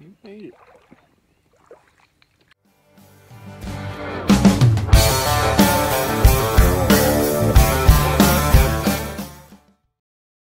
You made it.